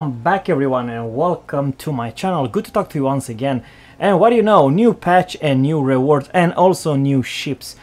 Back everyone and welcome to my channel. Good to talk to you once again. And what do you know, new patch and new rewards and also new ships.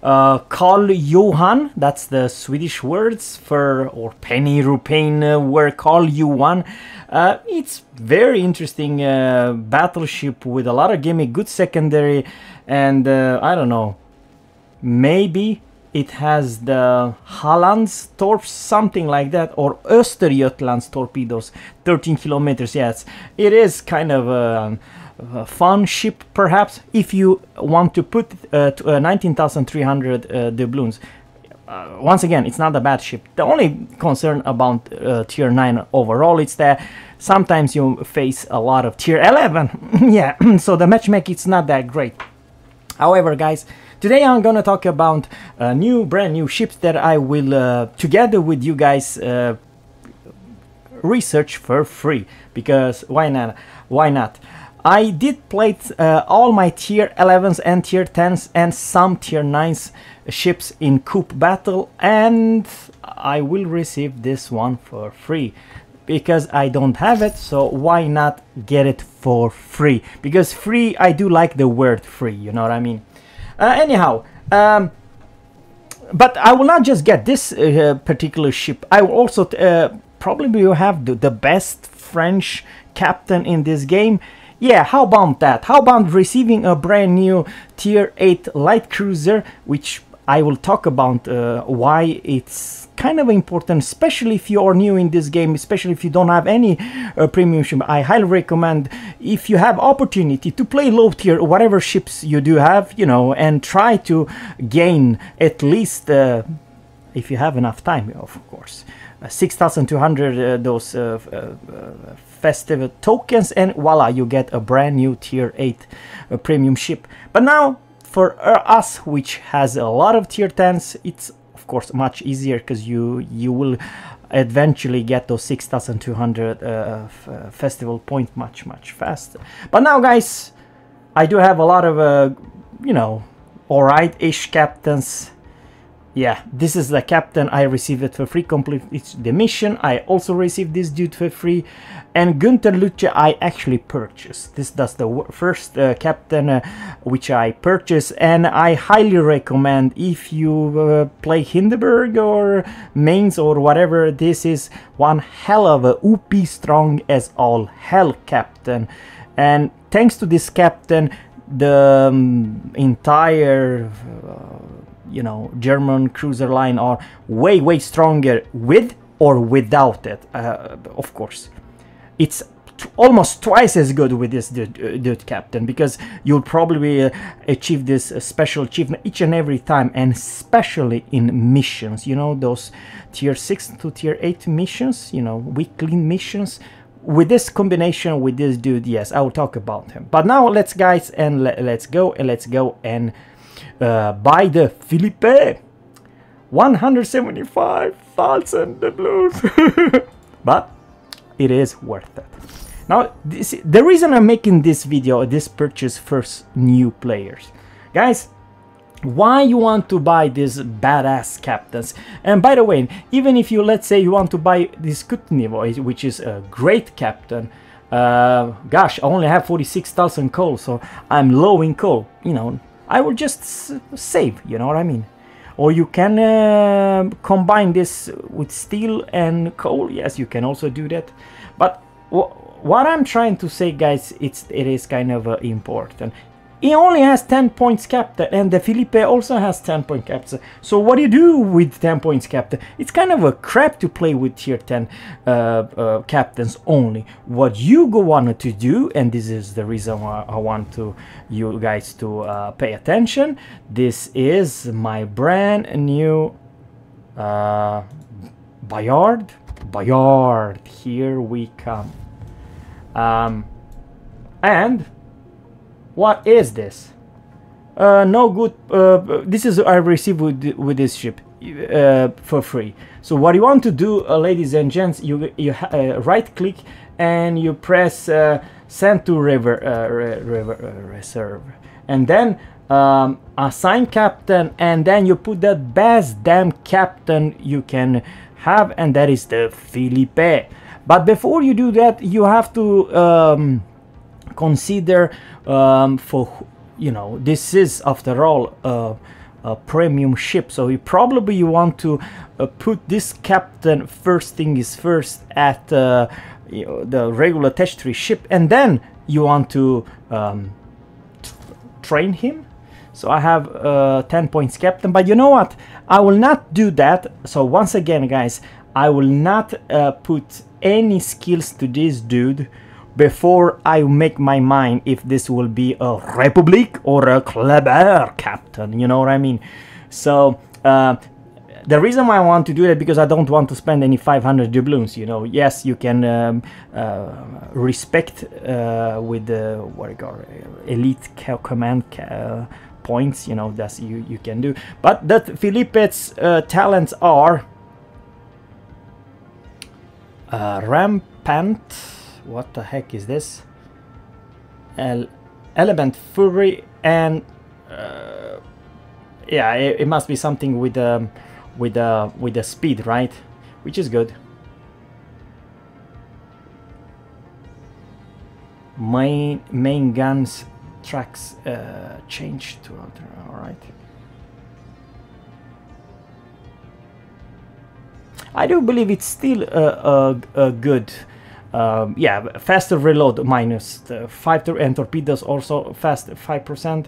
Uh, Karl Johan, that's the Swedish words for, or Penny Rupain uh, were Karl Johan. Uh, it's very interesting uh, battleship with a lot of gimmick, good secondary, and uh, I don't know, maybe it has the Hallandstorp, something like that, or Östergötlands torpedoes, 13 kilometers. Yes, it is kind of a, a fun ship, perhaps, if you want to put uh, uh, 19,300 uh, doubloons. Uh, once again, it's not a bad ship. The only concern about uh, tier 9 overall is that sometimes you face a lot of tier 11. yeah, so the matchmaking is not that great. However, guys, Today I'm gonna talk about uh, new, brand new ships that I will, uh, together with you guys, uh, research for free. Because why not? Why not? I did play uh, all my tier 11s and tier 10s and some tier 9s ships in Coop Battle and I will receive this one for free because I don't have it so why not get it for free because free I do like the word free you know what I mean uh, anyhow, um, but I will not just get this uh, particular ship. I will also uh, probably will have the, the best French captain in this game. Yeah, how about that? How about receiving a brand new tier 8 light cruiser, which I will talk about uh, why it's kind of important, especially if you are new in this game, especially if you don't have any uh, premium ship. I highly recommend if you have opportunity to play low tier, whatever ships you do have, you know, and try to gain at least, uh, if you have enough time, of course, uh, 6,200 uh, those uh, festive tokens, and voila, you get a brand new tier 8 premium ship. But now for us which has a lot of tier 10s it's of course much easier because you you will eventually get those 6200 uh, uh, festival point much much faster. But now guys i do have a lot of uh, you know all right ish captains yeah, this is the captain. I received it for free. Complete the mission. I also received this dude for free. And Günther Lütje I actually purchased. This does the first uh, captain uh, which I purchased. And I highly recommend if you uh, play Hindenburg or Mainz or whatever. This is one hell of a OP strong as all hell captain. And thanks to this captain, the um, entire uh, you know German cruiser line are way way stronger with or without it. Uh, of course, it's almost twice as good with this dude, uh, dude captain because you'll probably uh, achieve this uh, special achievement each and every time and especially in missions you know those tier 6 to tier 8 missions you know weekly missions with this combination with this dude yes i will talk about him but now let's guys and le let's go and let's go and uh, by the Philippe 175,000 doubloons but it is worth it. Now this, the reason I'm making this video this purchase first new players. Guys why you want to buy these badass captains? And by the way even if you let's say you want to buy this Kutnivo which is a great captain uh, gosh I only have 46,000 coal so I'm low in coal you know I will just save, you know what I mean? Or you can uh, combine this with steel and coal. Yes, you can also do that. But what I'm trying to say, guys, it's it is kind of uh, important. He only has 10 points capped and the Felipe also has 10 point capped. So what do you do with 10 points capped? It's kind of a crap to play with tier 10 uh, uh, captains only. What you go on to do, and this is the reason why I want to you guys to uh, pay attention. This is my brand new uh, Bayard. Bayard, here we come. Um, and what is this? Uh, no good. Uh, this is I received with with this ship uh, for free. So what you want to do, uh, ladies and gents, you you uh, right click and you press uh, send to river re river reserve, and then um, assign captain, and then you put that best damn captain you can have, and that is the Philippe. but before you do that you have to um, consider um, for you know this is after all uh, a premium ship. So you probably you want to uh, put this captain first thing is first at uh, you know, the regular test 3 ship and then you want to um, train him. So I have uh, 10 points captain. But you know what? I will not do that. So once again guys I will not uh, put any skills to this dude before I make my mind if this will be a Republic or a Kleber captain, you know what I mean? So, uh, the reason why I want to do that because I don't want to spend any 500 doubloons, you know. Yes, you can um, uh, respect uh, with the, what I call elite command points, you know, that's you, you can do. But that Felipe's uh, talents are uh, rampant what the heck is this? El element fury and uh, yeah, it, it, must be something with um, with uh, with the speed, right? Which is good. Main main guns tracks uh, change to all right. I do believe it's still a, a, a good um, yeah, faster reload minus 5 to and torpedoes also fast 5%.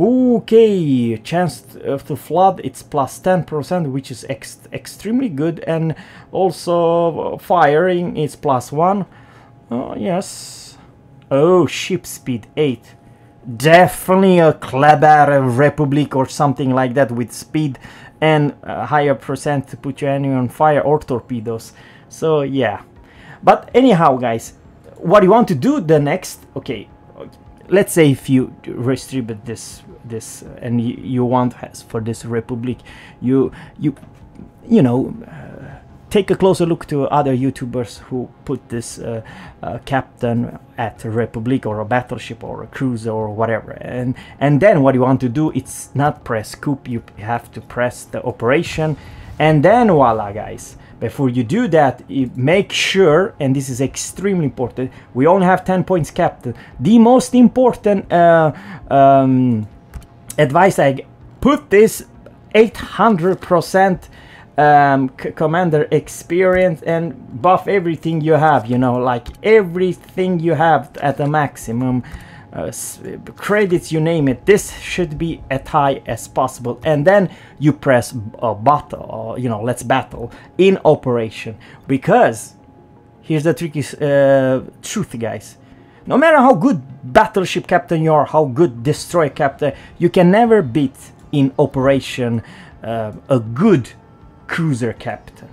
Okay, chance uh, to flood it's plus 10%, which is ex extremely good, and also uh, firing is plus 1. Oh, yes. Oh, ship speed 8. Definitely a Kleber Republic or something like that with speed and a higher percent to put your enemy on fire or torpedoes. So yeah, but anyhow, guys, what you want to do the next, okay, let's say if you distribute this this uh, and you, you want for this republic you you you know uh, take a closer look to other youtubers who put this uh, uh, captain at a republic or a battleship or a cruiser or whatever. And and then what you want to do it's not press coup you have to press the operation. And then voila guys before you do that, make sure, and this is extremely important, we only have 10 points capped. The most important uh, um, advice I put this 800% um, commander experience and buff everything you have, you know, like everything you have at the maximum uh, credits, you name it. This should be as high as possible. And then you press a battle, or, you know, let's battle in operation. Because here's the tricky uh, truth, guys. No matter how good battleship captain you are, how good destroyer captain, you can never beat in operation uh, a good cruiser captain.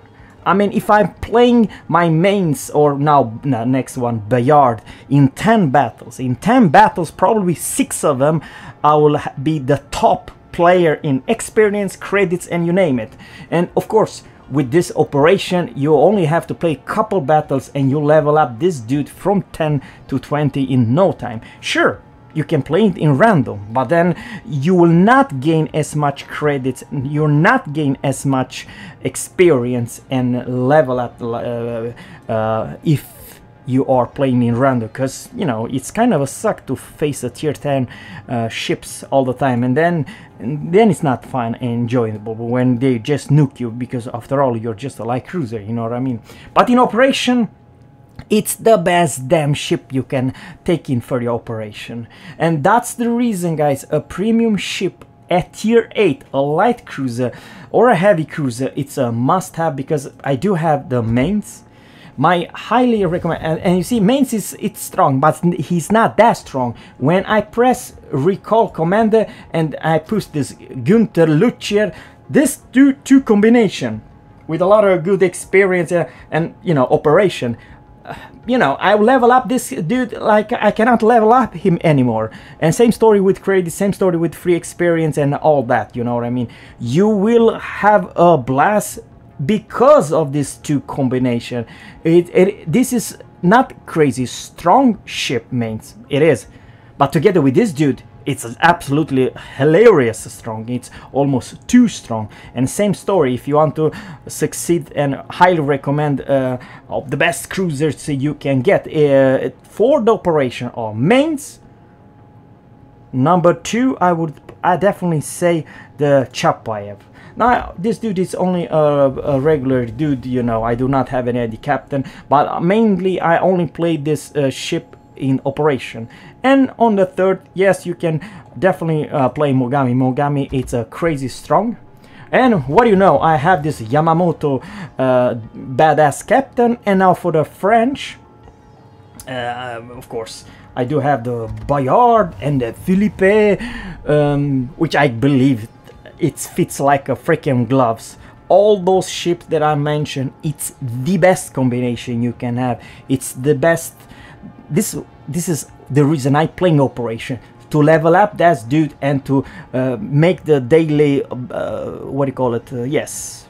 I mean, if I'm playing my Mainz, or now next one, Bayard, in 10 battles, in 10 battles, probably 6 of them, I will be the top player in experience, credits, and you name it. And of course, with this operation, you only have to play a couple battles and you level up this dude from 10 to 20 in no time. Sure, you can play it in random but then you will not gain as much credits you're not gain as much experience and level up uh, uh, if you are playing in random because you know it's kind of a suck to face a tier 10 uh, ships all the time and then and then it's not fun and enjoyable when they just nuke you because after all you're just a light cruiser you know what i mean? But in operation it's the best damn ship you can take in for your operation. And that's the reason, guys, a premium ship at tier 8, a light cruiser or a heavy cruiser, it's a must-have because I do have the Mainz. My highly recommend, and, and, you see, Mainz is it's strong, but he's not that strong. When I press recall commander and I push this Gunther Lütjens, this two two combination with a lot of good experience uh, and you know operation you know, I level up this dude like I cannot level up him anymore. And same story with credit, same story with free experience and all that, you know what I mean? You will have a blast because of this two combination. It, it this is not crazy strong ship Mainz. It is. But together with this dude, it's absolutely hilarious strong. It's almost too strong. And same story if you want to succeed and highly recommend uh, of the best cruisers you can get uh, for the operation or Mainz number two i would i definitely say the chapayev. Now this dude is only a, a, regular dude you know i do not have any captain but mainly i only played this uh, ship in operation. And on the third yes you can definitely uh, play Mogami. Mogami it's a crazy strong. And what do you know? I have this Yamamoto uh, badass captain. And now for the French uh, of course I do have the Bayard and the Philippe um, which I believe it fits like a freaking gloves. All those ships that I mentioned it's the best combination you can have. It's the best this this is the reason I playing Operation to level up that dude and to uh, make the daily uh, what do you call it uh, yes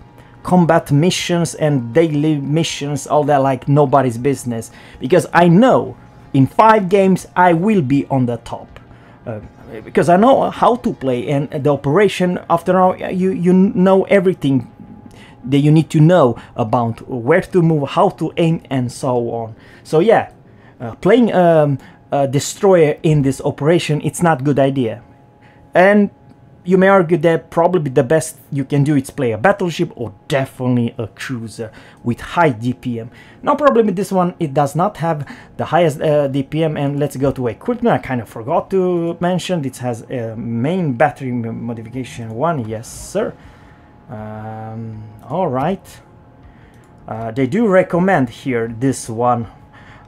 combat missions and daily missions all that like nobody's business. Because I know in five games I will be on the top. Uh, because I know how to play and the operation after all you you know everything that you need to know about where to move how to aim and so on. So yeah uh, playing um, a destroyer in this operation, it's not good idea. And you may argue that probably the best you can do is play a battleship or definitely a cruiser with high DPM. No problem with this one, it does not have the highest uh, DPM and let's go to equipment. I kind of forgot to mention it has a main battery modification one, yes sir. Um, Alright. Uh, they do recommend here this one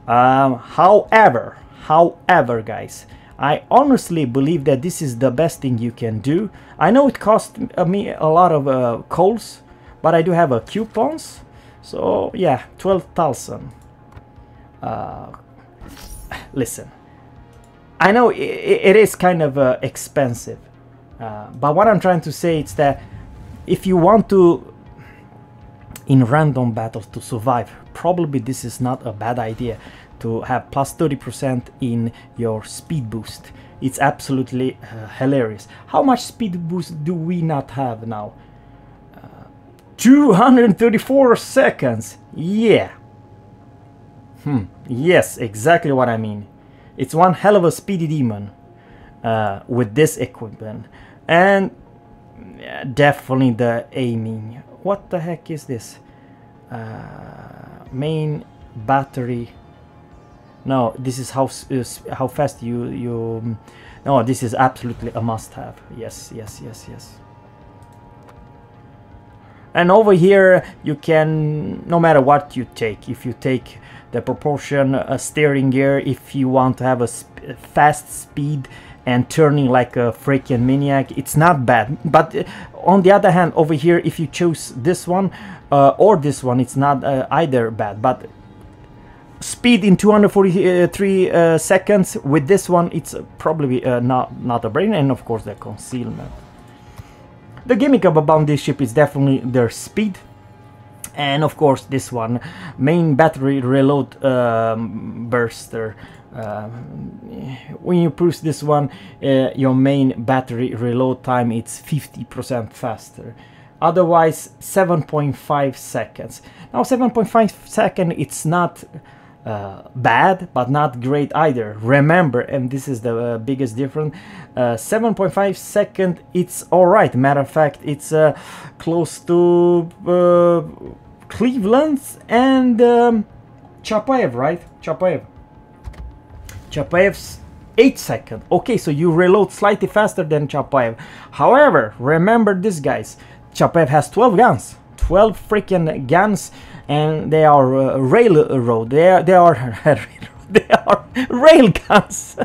um, however, however, guys, I honestly believe that this is the best thing you can do. I know it cost me a lot of uh, coals, but I do have a coupons. So yeah, 12,000. Uh, listen, I know it, it is kind of uh, expensive, uh, but what I'm trying to say is that if you want to, in random battles to survive, probably this is not a bad idea to have plus 30% in your speed boost. It's absolutely uh, hilarious. How much speed boost do we not have now? Uh, 234 seconds. Yeah. Hmm. Yes, exactly what I mean. It's one hell of a speedy demon uh, with this equipment. And definitely the aiming. What the heck is this? Uh, main battery no this is how how fast you you no this is absolutely a must-have yes yes yes yes. And over here you can no matter what you take if you take the proportion a steering gear if you want to have a sp fast speed and turning like a freaking maniac it's not bad. But uh, on the other hand over here if you choose this one uh, or this one it's not uh, either bad. But speed in 243 uh, seconds. With this one it's probably uh, not not a brain and of course the concealment. The gimmick about this ship is definitely their speed. And of course this one main battery reload um, booster. Uh, when you push this one uh, your main battery reload time it's 50% faster. Otherwise 7.5 seconds. Now 7.5 second it's not uh, bad but not great either. Remember and this is the uh, biggest difference 7.5 uh, second it's all right matter of fact it's uh, close to uh, Cleveland and um, Chapayev right? Chapayev. Chapayev's 8 second. Okay so you reload slightly faster than Chapayev. However remember this guys. Chapayev has 12 guns 12 freaking guns and they are uh, railroad. They are they are they are rail guns.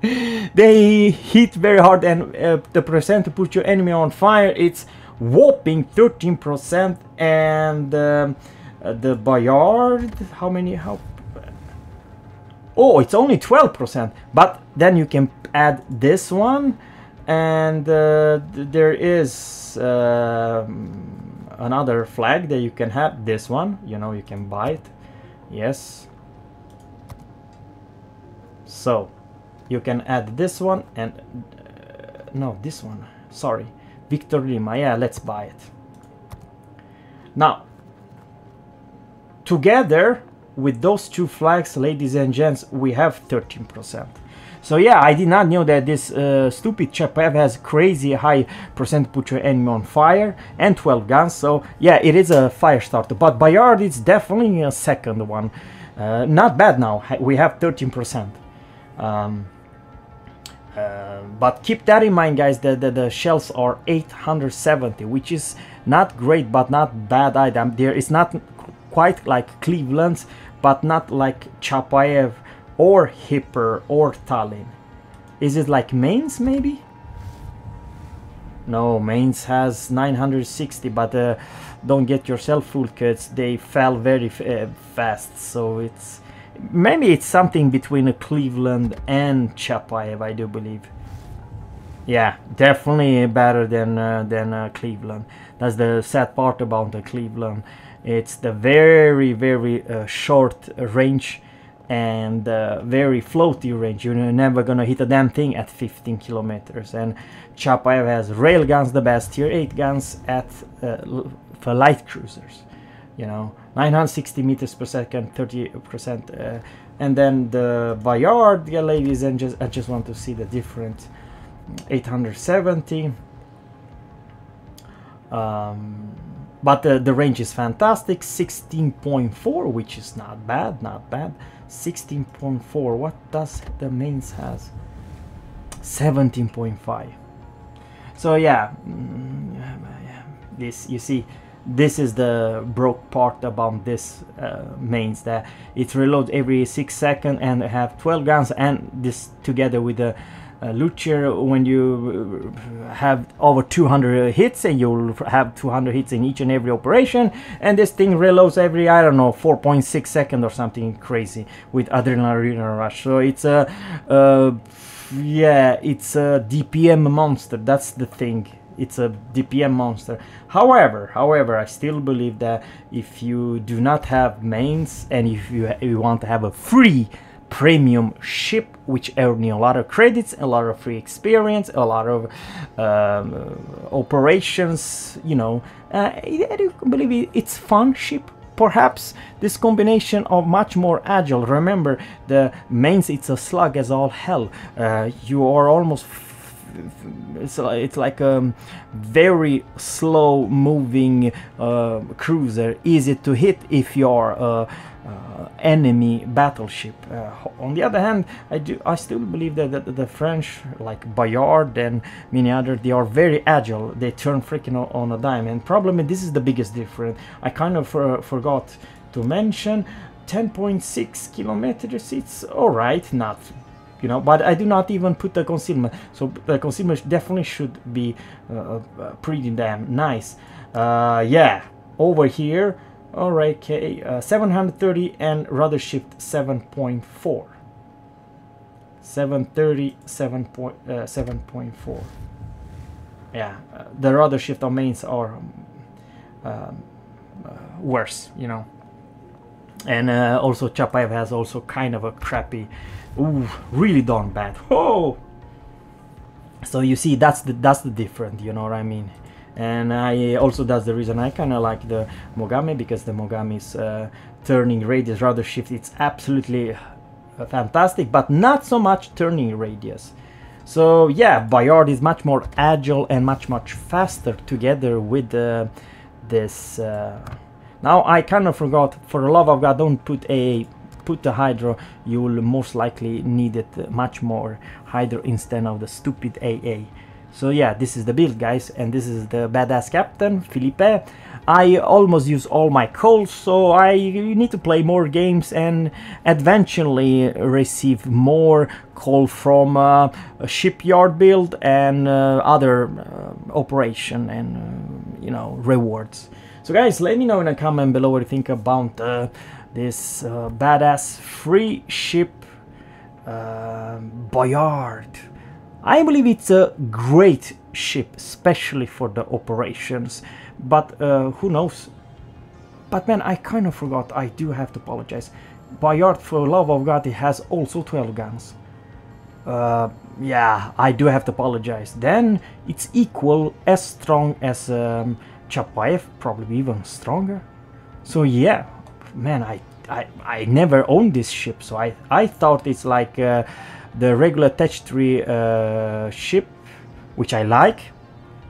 they hit very hard, and uh, the percent to put your enemy on fire it's whopping 13%. And um, uh, the Bayard, how many? How? Oh, it's only 12%. But then you can add this one, and uh, there is. Um, another flag that you can have. This one you know you can buy it. Yes. So you can add this one and uh, no this one. Sorry. Victor Lima. Yeah let's buy it. Now together with those two flags ladies and gents we have 13 percent so yeah, I did not know that this uh, stupid Chapayev has crazy high percent put your enemy on fire and 12 guns. So yeah, it is a fire starter. But Bayard is definitely a second one. Uh, not bad now. We have 13%. Um, uh, but keep that in mind guys that the, the, shells are 870 which is not great but not bad either there is not quite like Cleveland's but not like Chapayev or Hipper or Tallinn. Is it like Mainz maybe? No, Mainz has 960, but uh, don't get yourself fooled, kids. They fell very uh, fast, so it's maybe it's something between a Cleveland and Chapayev, I do believe. Yeah, definitely better than uh, than uh, Cleveland. That's the sad part about the Cleveland. It's the very very uh, short range and uh, very floaty range. You're never gonna hit a damn thing at 15 kilometers. And Chapayev has rail guns, the best tier 8 guns at uh, for light cruisers. You know, 960 meters per second, 30 percent. Uh, and then the Bayard, yeah, ladies and just I just want to see the different 870. Um, but the range is fantastic 16.4 which is not bad not bad 16.4 what does the Mainz has? 17.5 so yeah mm, this you see this is the broke part about this uh, Mainz that it reloads every six seconds and have 12 guns and this together with the uh, Lütjens when you uh, have over 200 hits and you'll have 200 hits in each and every operation. And this thing reloads every I don't know 4.6 second or something crazy with adrenaline rush. So it's a uh, yeah it's a DPM monster. That's the thing. It's a DPM monster. However, however, I still believe that if you do not have Mainz and if you, if you want to have a free premium ship which earn you a lot of credits a lot of free experience a lot of um, operations you know. Uh, I don't believe it's fun ship perhaps. This combination of much more agile remember the Mainz it's a slug as all hell. Uh, you are almost it's, like, it's like a very slow moving uh, cruiser easy to hit if you're uh, uh, enemy battleship. Uh, on the other hand, I do I still believe that, that, the French, like Bayard and many others, they are very agile. They turn freaking on, a dime. And probably this is the biggest difference. I kind of uh, forgot to mention 10.6 kilometers. It's all right, not you know but I do not even put the concealment so the concealment definitely should be uh, uh, pretty damn nice uh, yeah over here Alright, okay, uh, 730 and rudder shift 7.4. 730, 7.4. Uh, yeah, uh, the rudder shift domains are um, uh, worse, you know. And uh, also Chapayev has also kind of a crappy, ooh, really darn bad. Oh! So you see, that's the that's the different. you know what I mean? and I also that's the reason I kind of like the Mogami because the Mogami's uh, turning radius rather shift it's absolutely uh, fantastic but not so much turning radius so yeah Bayard is much more agile and much much faster together with uh, this uh, now I kind of forgot for the love of God don't put a put the hydro you will most likely need it much more hydro instead of the stupid AA so yeah, this is the build guys and this is the badass captain, Philippe. I almost use all my calls, so I need to play more games and eventually receive more call from uh, a shipyard build and uh, other uh, operation and uh, you know rewards. So guys, let me know in a comment below what you think about uh, this uh, badass free ship Bayard. I believe it's a great ship, especially for the operations, but uh, who knows? But man, I kind of forgot, I do have to apologize. Bayard, for love of God, it has also 12 guns. uh, yeah, I do have to apologize. Then it's equal as strong as um, Chapayev, probably even stronger. So yeah, man, I I, I never owned this ship, so I I thought it's like uh, the regular Tech 3 uh, ship, which I like.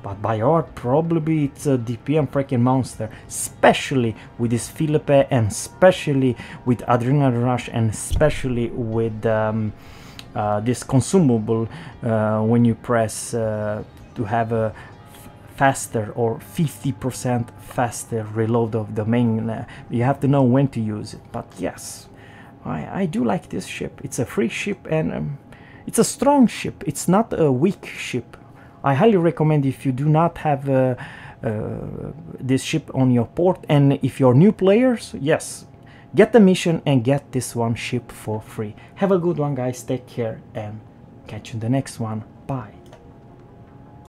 But Bayard, probably it's a DPM freaking monster, especially with this Philippe and especially with Adrenaline Rush and especially with um, uh, this consumable uh, when you press uh, to have a faster or 50% faster reload of the main uh, you have to know when to use it. But yes I, I do like this ship. It's a free ship and um, it's a strong ship. It's not a weak ship. I highly recommend if you do not have uh, uh, this ship on your port. And if you're new players yes get the mission and get this one ship for free. Have a good one guys. Take care and catch you in the next one. Bye